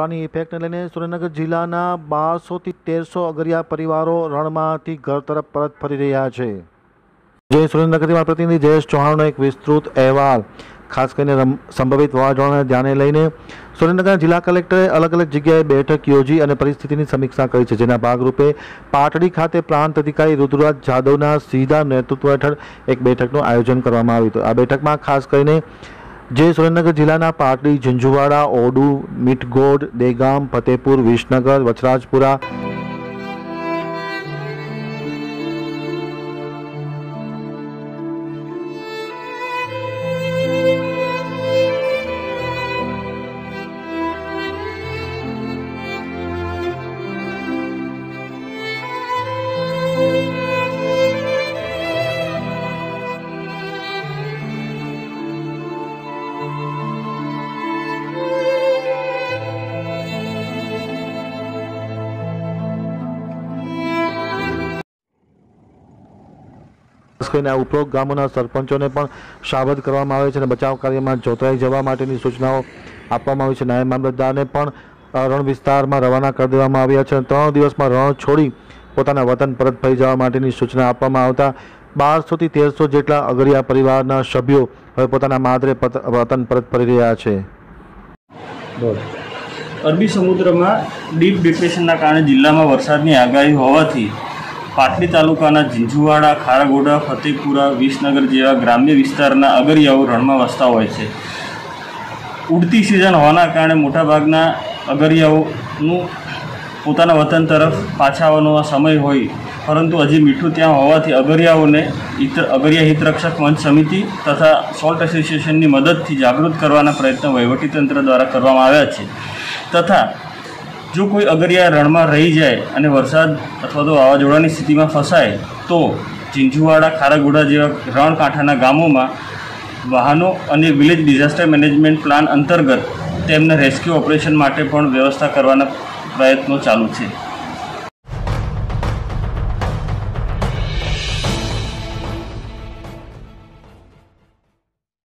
વાવાઝોડાની ઇફેક્ટને લઈને સુરેન્દ્રનગર જિલ્લાના બારસોથી તેરસો અગરિયા પરિવારો રણમાંથી ઘર તરફ પરત ફરી રહ્યા છે. જે સુરેન્દ્રનગરથી પ્રતિનિધિ જયેશ ચૌહાણનો એક વિસ્તૃત અહેવાલ. ખાસ કરીને સંભવિત વાવાઝોડાને ધ્યાને લઈને સુરેન્દ્રનગર જિલ્લા કલેક્ટરે અલગ અલગ જગ્યાએ બેઠક યોજી અને પરિસ્થિતિની સમીક્ષા કરી છે. જેના ભાગરૂપે પાટડી ખાતે પ્રાંત અધિકારી રુદ્રરાજ જાદવના સીધા નેતૃત્વ હેઠળ એક બેઠકનું આયોજન કરવામાં આવ્યું હતું. આ બેઠકમાં ખાસ કરીને જે સુરેન્દ્રનગર જિલ્લાના પાટડી ઝુંઝુવાડા ઓડુ મીટગોડ દેગામ ફતેપુર વિસનગર વચરાજપુરા કરીને આ ઉપરોક્ત ગામોના સરપંચોને પણ સાવધ કરવામાં આવે છે અને બચાવ કાર્યમાં જોતરાઈ જવા માટેની સૂચનાઓ આપવામાં આવી છે. નાયબ મામલતદારને પણ રણ વિસ્તારમાં રવાના કરી દેવામાં આવ્યા છે ત્રણ દિવસમાં રણ છોડી પોતાના વતન પરત ફરી જવા માટેની સૂચના આપવામાં આવતા બારસોથી તેરસો જેટલા અગરિયા પરિવારના સભ્યો હવે પોતાના માદરે વતન પરત ફરી રહ્યા છે. અરબી સમુદ્રમાં ડીપ ડિપ્રેશનના કારણે જિલ્લામાં વરસાદની આગાહી હોવાથી પાટડી તાલુકાના ઝીંઝુવાડા ખારાગોડા, ફતેપુરા, વિસનગર જેવા ગ્રામ્ય વિસ્તારના અગરિયાઓ રણમાં વસતા હોય છે. ઉડતી સિઝન હોવાના કારણે મોટાભાગના અગરિયાઓનું પોતાના વતન તરફ પાછા આવવાનો આ સમય હોય. પરંતુ હજી મીઠું ત્યાં હોવાથી અગરિયાઓને હિત, અગરિયા હિતરક્ષક મંચ સમિતિ તથા સોલ્ટ એસોસિએશનની મદદથી જાગૃત કરવાના પ્રયત્નો વહીવટીતંત્ર દ્વારા કરવામાં આવ્યા છે. તથા જો કોઈ અગરિયા રણમાં રહી જાય અને વરસાદ અથવા તો વાવાઝોડાની સ્થિતિમાં ફસાય, તો ઝીંઝુવાડા ખારાગોડા જેવા રણકાંઠાના ગામોમાં વાહનો અને વિલેજ ડિઝાસ્ટર મેનેજમેન્ટ પ્લાન અંતર્ગત તેમના રેસ્ક્યુ ઓપરેશન માટે પણ વ્યવસ્થા કરવાના પ્રયત્નો ચાલુ છે.